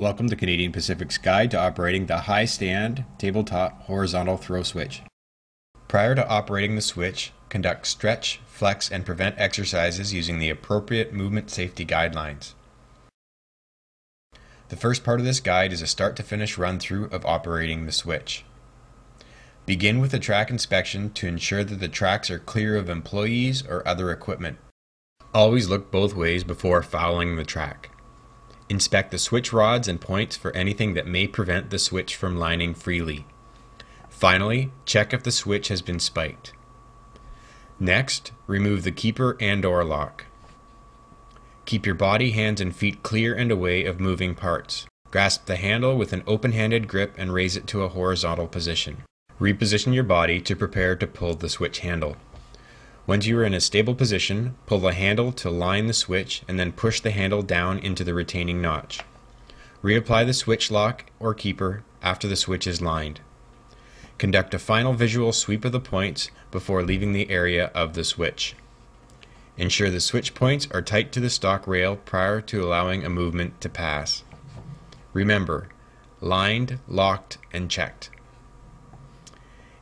Welcome to Canadian Pacific's guide to operating the high stand tabletop horizontal throw switch. Prior to operating the switch, conduct stretch, flex, and prevent exercises using the appropriate movement safety guidelines. The first part of this guide is a start to finish run through of operating the switch. Begin with a track inspection to ensure that the tracks are clear of employees or other equipment. Always look both ways before fouling the track. Inspect the switch rods and points for anything that may prevent the switch from lining freely. Finally, check if the switch has been spiked. Next, remove the keeper and or lock. Keep your body, hands, and feet clear and away of moving parts. Grasp the handle with an open-handed grip and raise it to a horizontal position. Reposition your body to prepare to pull the switch handle. Once you are in a stable position, pull the handle to line the switch and then push the handle down into the retaining notch. Reapply the switch lock or keeper after the switch is lined. Conduct a final visual sweep of the points before leaving the area of the switch. Ensure the switch points are tight to the stock rail prior to allowing a movement to pass. Remember, lined, locked, and checked.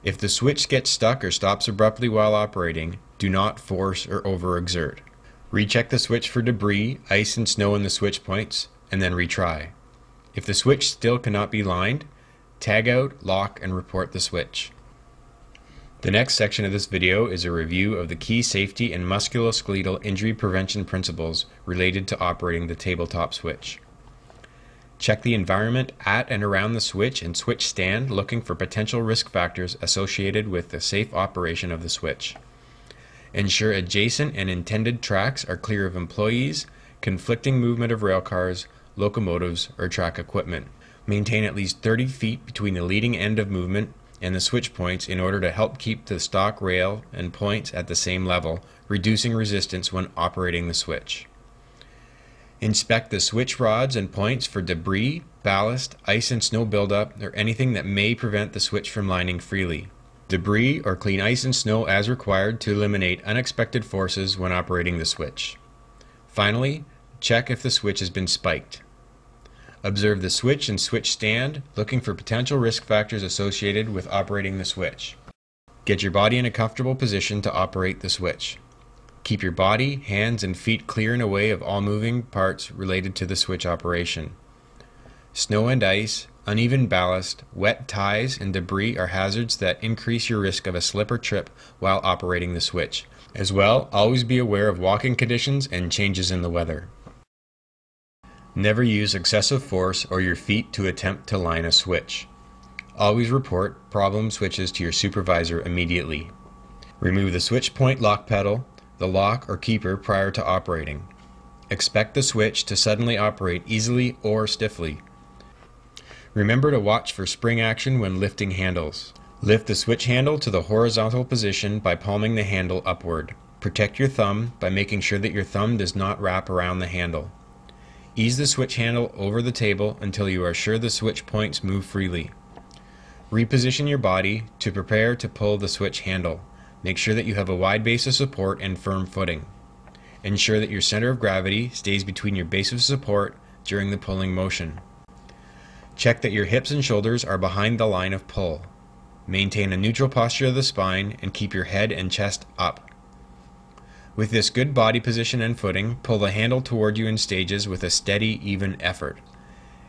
If the switch gets stuck or stops abruptly while operating, do not force or overexert. Recheck the switch for debris, ice and snow in the switch points, and then retry. If the switch still cannot be lined, tag out, lock, and report the switch. The next section of this video is a review of the key safety and musculoskeletal injury prevention principles related to operating the tabletop switch. Check the environment at and around the switch and switch stand looking for potential risk factors associated with the safe operation of the switch. Ensure adjacent and intended tracks are clear of employees, conflicting movement of rail cars, locomotives, or track equipment. Maintain at least 30 feet between the leading end of movement and the switch points in order to help keep the stock rail and points at the same level, reducing resistance when operating the switch. Inspect the switch rods and points for debris, ballast, ice and snow buildup, or anything that may prevent the switch from lining freely debris, or clean ice and snow as required to eliminate unexpected forces when operating the switch. Finally, check if the switch has been spiked. Observe the switch and switch stand, looking for potential risk factors associated with operating the switch. Get your body in a comfortable position to operate the switch. Keep your body, hands, and feet clear and away of all moving parts related to the switch operation. Snow and ice, Uneven ballast, wet ties, and debris are hazards that increase your risk of a slip or trip while operating the switch. As well, always be aware of walking conditions and changes in the weather. Never use excessive force or your feet to attempt to line a switch. Always report problem switches to your supervisor immediately. Remove the switch point lock pedal, the lock or keeper prior to operating. Expect the switch to suddenly operate easily or stiffly. Remember to watch for spring action when lifting handles. Lift the switch handle to the horizontal position by palming the handle upward. Protect your thumb by making sure that your thumb does not wrap around the handle. Ease the switch handle over the table until you are sure the switch points move freely. Reposition your body to prepare to pull the switch handle. Make sure that you have a wide base of support and firm footing. Ensure that your center of gravity stays between your base of support during the pulling motion. Check that your hips and shoulders are behind the line of pull. Maintain a neutral posture of the spine and keep your head and chest up. With this good body position and footing, pull the handle toward you in stages with a steady, even effort.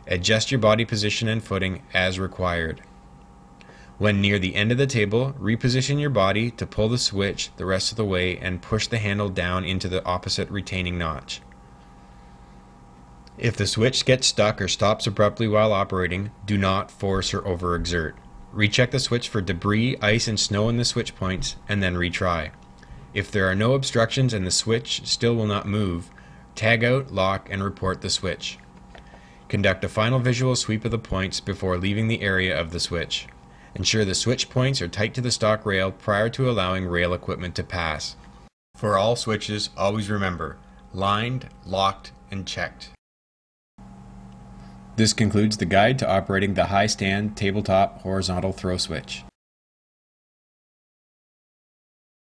Adjust your body position and footing as required. When near the end of the table, reposition your body to pull the switch the rest of the way and push the handle down into the opposite retaining notch. If the switch gets stuck or stops abruptly while operating, do not force or overexert. Recheck the switch for debris, ice, and snow in the switch points, and then retry. If there are no obstructions and the switch still will not move, tag out, lock, and report the switch. Conduct a final visual sweep of the points before leaving the area of the switch. Ensure the switch points are tight to the stock rail prior to allowing rail equipment to pass. For all switches, always remember, lined, locked, and checked. This concludes the guide to operating the high stand tabletop horizontal throw switch.